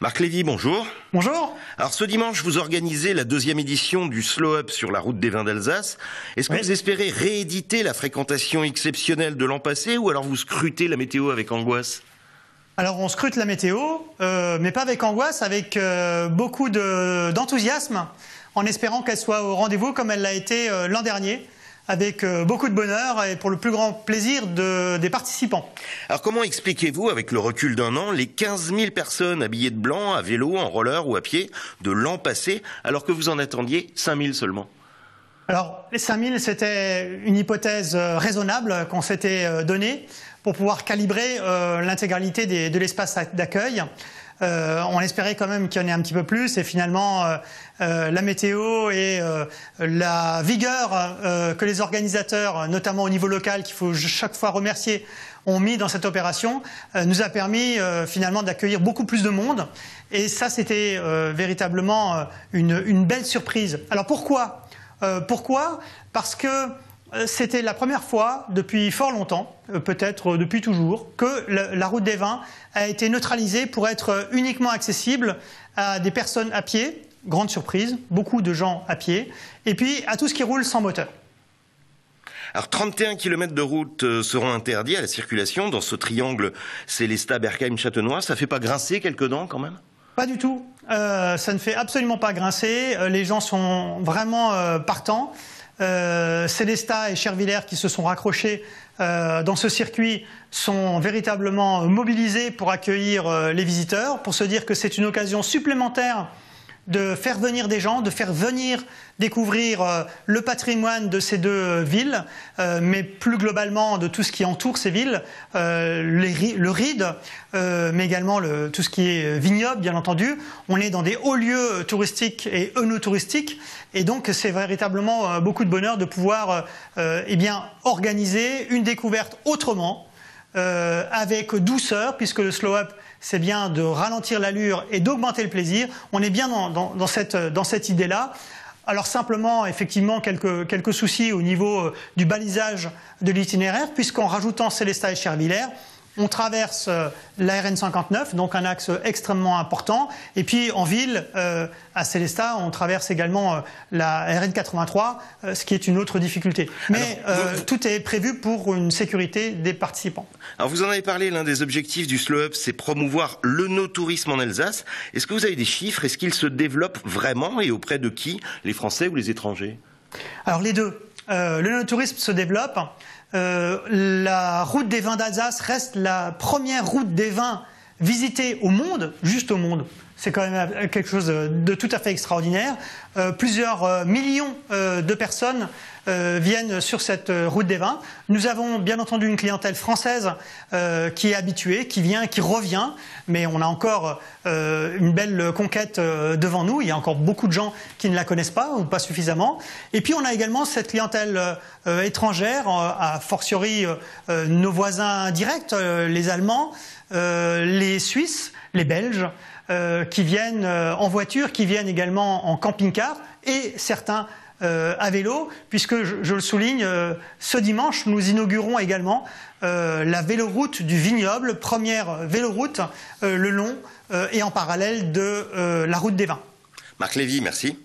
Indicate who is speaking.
Speaker 1: Marc Lévy, bonjour.
Speaker 2: Bonjour.
Speaker 1: Alors ce dimanche, vous organisez la deuxième édition du Slow Up sur la route des vins d'Alsace. Est-ce que vous espérez rééditer la fréquentation exceptionnelle de l'an passé ou alors vous scrutez la météo avec angoisse?
Speaker 2: Alors on scrute la météo, euh, mais pas avec angoisse, avec euh, beaucoup d'enthousiasme, en espérant qu'elle soit au rendez-vous comme elle l'a été euh, l'an dernier avec euh, beaucoup de bonheur et pour le plus grand plaisir des participants.
Speaker 1: Alors comment expliquez-vous, avec le recul d'un an, les 15 000 personnes habillées de blanc, à vélo, en roller ou à pied, de l'an passé, alors que vous en attendiez 5 000 seulement?
Speaker 2: Alors, les 5 000, c'était une hypothèse euh, raisonnable qu'on s'était euh, donnée pour pouvoir calibrer l'intégralité de l'espace d'accueil. Euh, on espérait quand même qu'il y en ait un petit peu plus et finalement euh, euh, la météo et la vigueur que les organisateurs, notamment au niveau local, qu'il faut chaque fois remercier, ont mis dans cette opération, nous a permis finalement d'accueillir beaucoup plus de monde. Et ça, c'était véritablement une, une, belle surprise. Alors pourquoi? Pourquoi? Parce que euh, c'était la première fois depuis fort longtemps, euh, peut-être depuis toujours, que la route des vins a été neutralisée pour être uniquement accessible à des personnes à pied, grande surprise, beaucoup de gens à pied, et puis à tout ce qui roule sans moteur.
Speaker 1: Alors 31 km de route euh, seront interdits à la circulation dans ce triangle Célestat, Berkheim, Châtenois. Ça fait pas grincer quelques dents quand même?
Speaker 2: Pas du tout. ça ne fait absolument pas grincer. les gens sont vraiment partants. Euh, Célestat et Chervillers qui se sont raccrochés euh, dans ce circuit sont véritablement mobilisés pour accueillir euh, les visiteurs, pour se dire que c'est une occasion supplémentaire de faire venir des gens, de faire venir découvrir euh, le patrimoine de ces deux villes, euh, mais plus globalement de tout ce qui entoure ces villes, euh, le ride, mais également le, tout ce qui est vignoble, bien entendu. On est dans des hauts lieux touristiques et œnotouristiques, et donc c'est véritablement beaucoup de bonheur de pouvoir eh bien, organiser une découverte autrement, avec douceur, puisque le slow-up c'est bien de ralentir l'allure et d'augmenter le plaisir. On est bien dans, cette, dans cette idée-là. Alors simplement, effectivement, quelques, quelques soucis au niveau euh, du balisage de l'itinéraire, puisqu'en rajoutant Célestat et Chervillers, on traverse euh, la RN59, donc un axe extrêmement important. Et puis en ville, euh, à Célestat, on traverse également euh, la RN83, ce qui est une autre difficulté. Mais tout est prévu pour une sécurité des participants.
Speaker 1: Alors vous en avez parlé, l'un des objectifs du Slow Up, c'est promouvoir le no-tourisme en Alsace. Est-ce que vous avez des chiffres? Est-ce qu'il se développe vraiment? Et auprès de qui? Les Français ou les étrangers?
Speaker 2: Alors les deux. Le no-tourisme se développe. Euh, la route des vins d'Alsace reste la première route des vins visitée au monde, juste au monde. C'est quand même quelque chose de tout à fait extraordinaire. Euh, plusieurs euh, millions de personnes viennent sur cette route des vins. Nous avons bien entendu une clientèle française qui est habituée, qui vient, qui revient, mais on a encore une belle conquête devant nous. Il y a encore beaucoup de gens qui ne la connaissent pas ou pas suffisamment. Et puis on a également cette clientèle étrangère, a fortiori nos voisins directs, les Allemands, les Suisses, les Belges. Euh, qui viennent euh, en voiture, qui viennent également en camping-car et certains euh, à vélo, puisque je, le souligne, ce dimanche, nous inaugurons également la véloroute du vignoble, première véloroute le long et en parallèle de la route des vins.
Speaker 1: Marc Lévy, merci.